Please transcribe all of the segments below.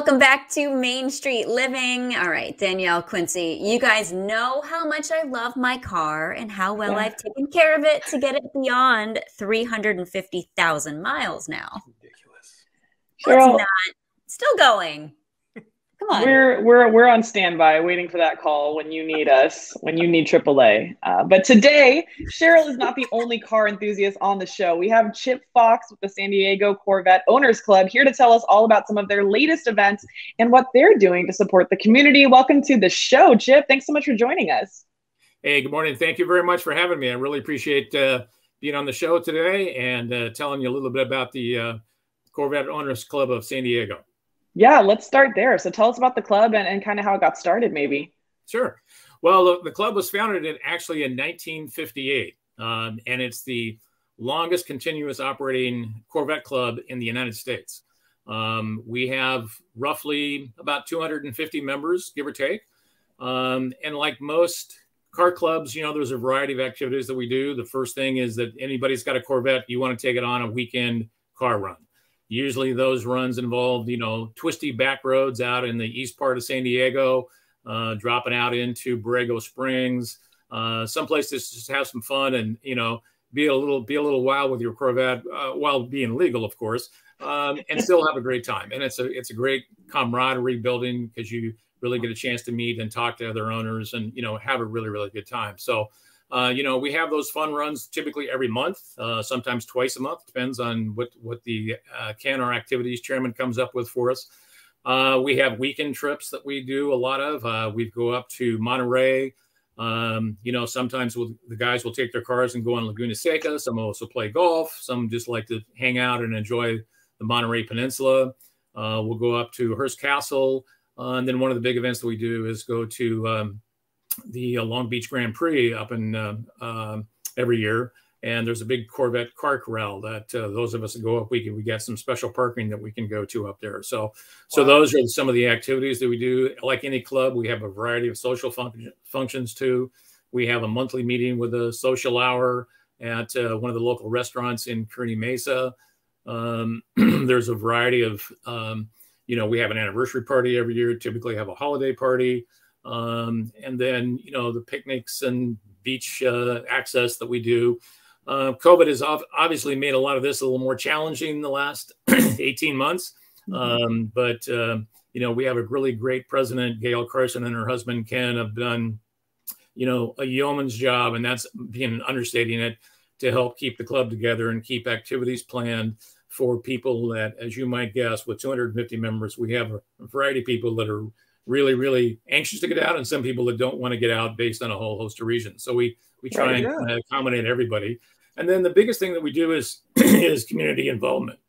welcome back to Main Street Living. All right, Danielle Quincy, you guys know how much I love my car and how well yeah. I've taken care of it to get it beyond 350,000 miles now. Ridiculous. Cheryl, not. Still going. Come on. We're we're we're on standby, waiting for that call when you need us, when you need AAA. Uh, but today, Cheryl is not the only car enthusiast on the show. We have Chip Fox with the San Diego Corvette Owners Club here to tell us all about some of their latest events and what they're doing to support the community. Welcome to the show, Chip. Thanks so much for joining us. Hey, good morning. Thank you very much for having me. I really appreciate uh, being on the show today and uh, telling you a little bit about the uh, Corvette Owners Club of San Diego. Yeah, let's start there. So tell us about the club and, and kind of how it got started, maybe. Sure. Well, the, the club was founded in actually in 1958, um, and it's the longest continuous operating Corvette club in the United States. Um, we have roughly about 250 members, give or take. Um, and like most car clubs, you know, there's a variety of activities that we do. The first thing is that anybody's got a Corvette, you want to take it on a weekend car run. Usually those runs involved, you know, twisty back roads out in the east part of San Diego, uh, dropping out into Borrego Springs, uh, someplace to just have some fun and, you know, be a little be a little wild with your Corvette uh, while being legal, of course, um, and still have a great time. And it's a it's a great camaraderie building because you really get a chance to meet and talk to other owners and you know have a really really good time. So uh, you know, we have those fun runs typically every month, uh, sometimes twice a month, depends on what what the uh, CANR activities chairman comes up with for us. Uh, we have weekend trips that we do a lot of. Uh, we go up to Monterey. Um, you know, sometimes we'll, the guys will take their cars and go on Laguna Seca. Some also play golf. Some just like to hang out and enjoy the Monterey Peninsula. Uh, we'll go up to Hearst Castle. and then one of the big events that we do is go to um, the uh, Long Beach Grand Prix up in uh, uh, every year. And there's a big Corvette car corral that uh, those of us that go up, we can, we get some special parking that we can go to up there. So, wow. so those are some of the activities that we do. Like any club, we have a variety of social fun- functions too. We have a monthly meeting with a social hour at uh, one of the local restaurants in Kearny Mesa. Um, there's a variety of, um, you know, we have an anniversary party every year. Typically, have a holiday party. Um, and then, you know, the picnics and beach uh, access that we do. Uh, COVID has obviously made a lot of this a little more challenging in the last 18 months. Mm-hmm. Um, but, uh, you know, we have a really great president, Gail Carson, and her husband, Ken, have done, you know, a yeoman's job, and that's being understating it to help keep the club together and keep activities planned for people that, as you might guess, with 250 members, we have a variety of people that are really, really anxious to get out, and some people that don't want to get out based on a whole host of reasons. So we we try and yeah. accommodate everybody. And then the biggest thing that we do is is community involvement.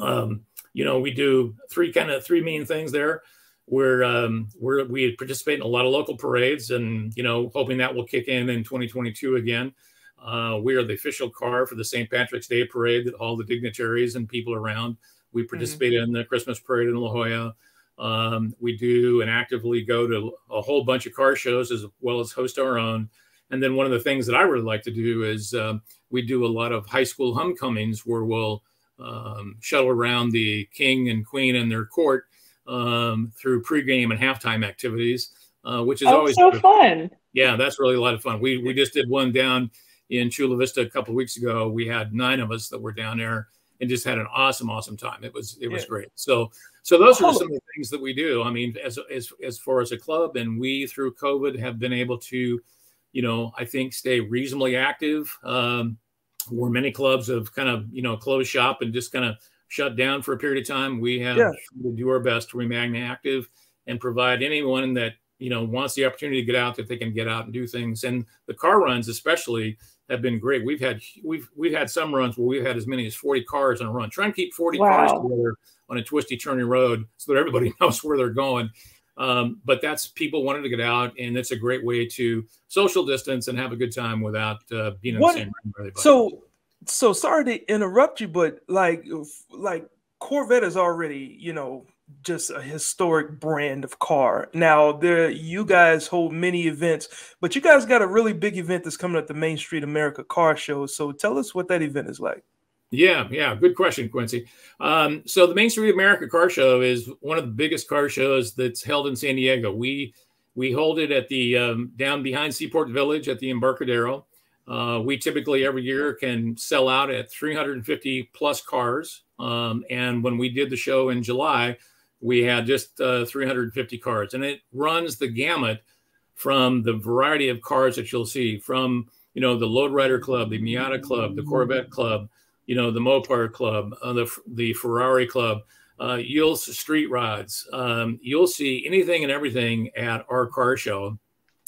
Um, you know, we do three kind of three main things there. We're um, we're we participate in a lot of local parades, and you know, hoping that will kick in in 2022 again. Uh, we are the official car for the St. Patrick's Day parade that all the dignitaries and people around. We mm-hmm. participate mm-hmm. in the Christmas parade in La Jolla. Um, we do and actively go to a whole bunch of car shows as well as host our own. And then one of the things that I really like to do is um, we do a lot of high school homecomings where we'll um, shuttle around the king and queen and their court um, through pregame and halftime activities, uh, which is oh, always so fun. Yeah, that's really a lot of fun. We we just did one down in Chula Vista a couple of weeks ago. We had nine of us that were down there and just had an awesome, awesome time. It was it was yeah. great. So so those are some of the things that we do. I mean, as as as far as a club, and we through COVID have been able to, you know, I think stay reasonably active. Um, where many clubs have kind of you know closed shop and just kind of shut down for a period of time, we have yeah. to do our best to remain active and provide anyone that you know wants the opportunity to get out that they can get out and do things. And the car runs, especially, have been great. We've had we've we've had some runs where we've had as many as 40 cars on a run. Try and keep 40 wow. cars together on a twisty, turning road so that everybody knows where they're going. Um, but that's people wanting to get out, and it's a great way to social distance and have a good time without uh, being in what, the same room. So, so sorry to interrupt you, but like, like Corvette is already, you know, just a historic brand of car. Now, there you guys hold many events, but you guys got a really big event that's coming at the Main Street America Car Show. So, tell us what that event is like. Yeah, yeah, good question, Quincy. Um, so the Main Street America Car Show is one of the biggest car shows that's held in San Diego. We we hold it at the um, down behind Seaport Village at the Embarcadero. Uh, we typically every year can sell out at 350 plus cars. Um, and when we did the show in July, we had just uh, 350 cars, and it runs the gamut from the variety of cars that you'll see from you know the Low Rider Club, the Miata Club, the Corvette Club, you know the Mopar Club, uh, the the Ferrari Club. Uh, you'll see street rods. Um, you'll see anything and everything at our car show,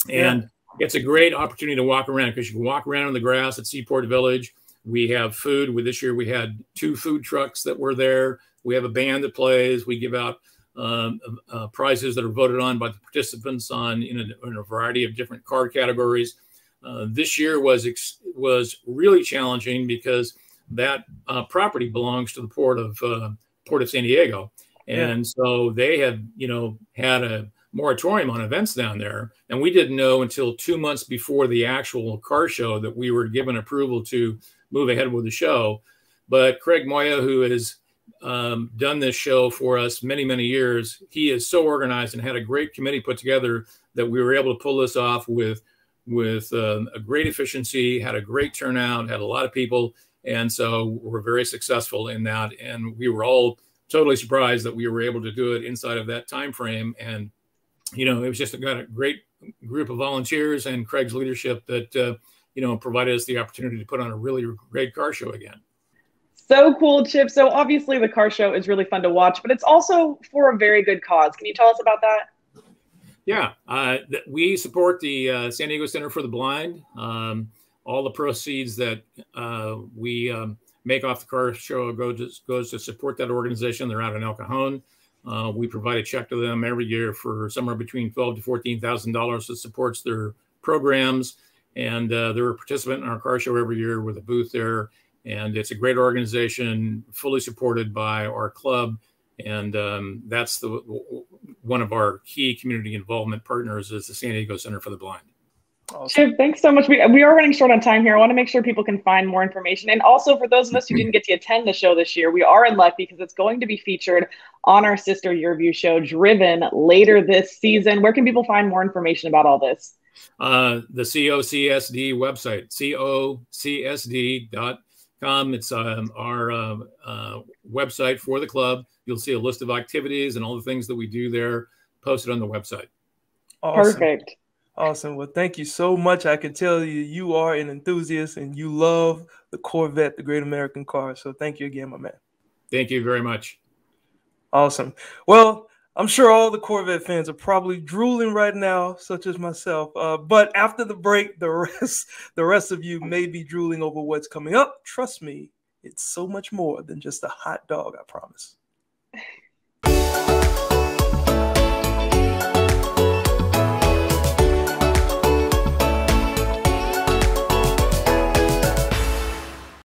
and yeah. it's a great opportunity to walk around because you can walk around in the grass at Seaport Village. We have food. With this year, we had two food trucks that were there. We have a band that plays. We give out um, uh, prizes that are voted on by the participants on in a, in a variety of different card categories. Uh, this year was was really challenging because that uh, property belongs to the port of uh, port of San Diego, and yeah. so they had you know had a moratorium on events down there, and we didn't know until two months before the actual car show that we were given approval to move ahead with the show. But Craig Moya, who is um, done this show for us many, many years. He is so organized and had a great committee put together that we were able to pull this off with with um, a great efficiency, had a great turnout, had a lot of people, and so we're very successful in that. And we were all totally surprised that we were able to do it inside of that time frame. And you know, it was just got a great group of volunteers and Craig's leadership that uh, you know provided us the opportunity to put on a really great car show again. So cool, Chip. So obviously the car show is really fun to watch, but it's also for a very good cause. Can you tell us about that? Yeah, uh, we support the uh, San Diego Center for the Blind. Um, all the proceeds that uh, we um, make off the car show goes to, goes to support that organization. They're out in El Cajon. Uh, we provide a check to them every year for somewhere between twelve to fourteen thousand dollars that supports their programs, and uh, they're a participant in our car show every year with a booth there and it's a great organization, fully supported by our club, and um, that's the one of our key community involvement partners is the San Diego Center for the Blind. Awesome. thanks so much. We, we are running short on time here. I want to make sure people can find more information. And also, for those of us who didn't get to attend the show this year, we are in luck because it's going to be featured on our sister YurView show, Driven, later this season. Where can people find more information about all this? Uh, the COCSD website, cocsd.com com. It's um, our uh, uh, website for the club. You'll see a list of activities and all the things that we do there posted on the website. Awesome. Perfect. Awesome. Well, thank you so much. I can tell you, you are an enthusiast and you love the Corvette, the Great American Car. So thank you again, my man. Thank you very much. Awesome. Well, I'm sure all the Corvette fans are probably drooling right now, such as myself. Uh, but after the break, the rest, the rest of you may be drooling over what's coming up. Trust me, it's so much more than just a hot dog. I promise.